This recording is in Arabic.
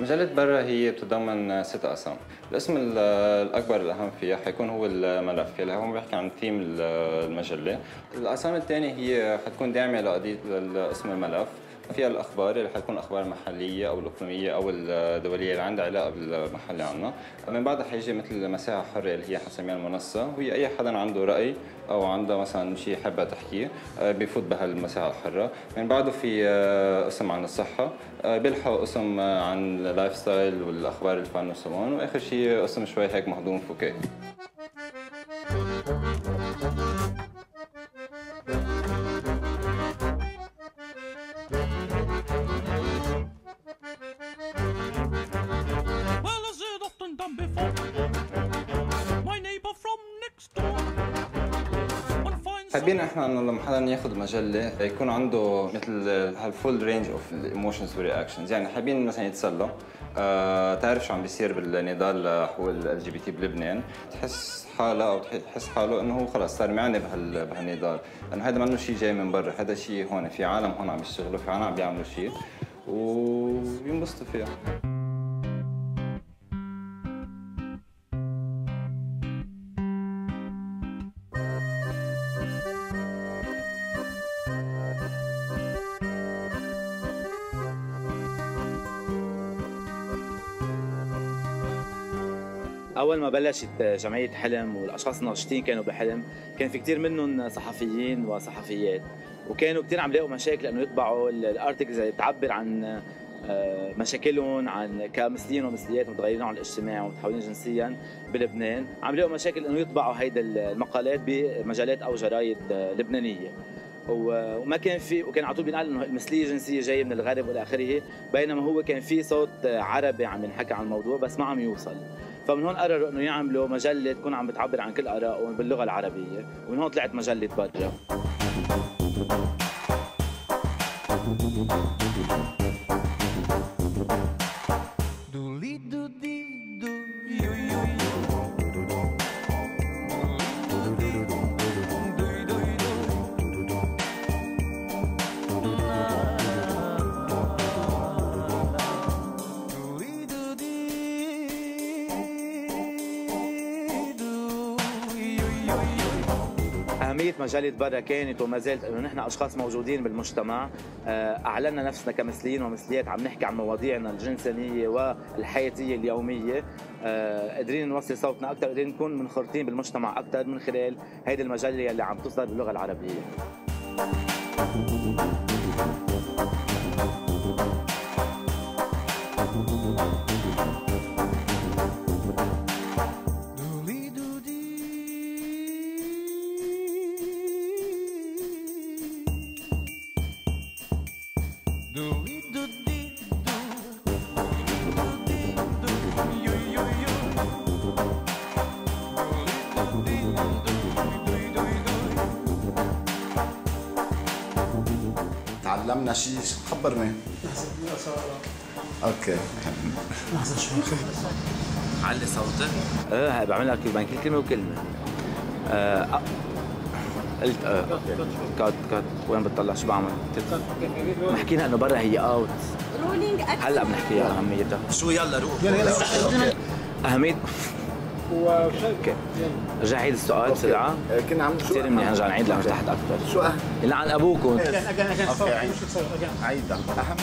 مجلة برا هي بتتضمن ست أقسام، القسم الأكبر الأهم فيها حيكون هو الملف. اللي هو بيحكي عن ثيم المجلة، الأقسام الثانية هي حتكون داعمة لقضية اسم الملف، فيها الأخبار اللي حتكون أخبار محليه أو الإقليمية أو الدولية اللي عندها علاقة بالمحل عنا من بعدها حيجي مثل المساحه الحره اللي هي حنسميها المنصة. وهي أي حدا عنده رأي أو عنده مثلا شيء حابة تحكيه آه، بفوت بهالمساحة الحرة. من بعده في آه، قسم عن الصحة. آه، بيلحق قسم عن ال lifestyle والأخبار الفن والسمون وآخر شيء قسم شوي هيك مهضوم فكاهي حابين إحنا إنه لما حدا ياخذ مجلة يكون عنده مثل هال full range of ال emotions وال reactions يعني حابين مثلا يتسلى آه، تعرف شو عم بيصير بالنضال لحقوق ال LGBT بلبنان؟ تحس حالها أو تحس حاله إنه هو خلص صار معني بهال بهالنضال. لأنه هذا منه شيء جاي من برا هذا شيء هون في عالم هون عم يشتغلوا في عالم عم بيعملوا شيء وينبسطوا فيها. أول ما بلشت جمعية حلم والأشخاص الناشطين كانوا بحلم كان في كثير منهم صحفيين وصحفيات وكانوا كثير عم يلاقوا مشاكل إنه يطبعوا الارتكلز اللي بتعبر عن آه، مشاكلهم عن كمثليين ومثليات متغيرين عن الاجتماع ومتحولين جنسيا بلبنان عم يلاقوا مشاكل إنه يطبعوا هيدا المقالات بمجالات أو جرايد لبنانية. وما كان في وكان على طول بينقال إنه المثلية الجنسيه جاية من الغرب والى آخره بينما هو كان في صوت عربي عم ينحكى عن الموضوع بس ما عم يوصل. فمن هون قرروا إنه يعملوا مجلة تكون عم بتعبر عن كل آرائهم باللغة العربية ومن هون طلعت مجلة برا أهمية مجلة برا كانت وما زالت إنه نحن أشخاص موجودين بالمجتمع. آه، أعلنا نفسنا كمثليين ومثليات عم نحكي عن مواضيعنا الجنسانية والحياتية اليومية. آه، قادرين نوصل صوتنا أكثر قادرين نكون منخرطين بالمجتمع أكثر من خلال هذه المجلة اللي عم تصدر باللغة العربية. تعلمنا شيء. خبرني أوكي. لحظه شوي علي صوتك. إيه بعمل لك بين كل كلمة وكلمة. آه قلت آه كات كات وين بتطلع؟ شو بعمل؟ ما حكينا إنه برا هي اوت رولينج هلا بنحكيها أهميتها. شو يلا روح. يلا يلا اهميه أوكي رجع عيد السؤال بسرعة كنا عم كثير منيح نرجع نعيد لأنه تحت أكثر شو اهم؟ اللي عن أبوكم. أوكي عيد. عيد. اهم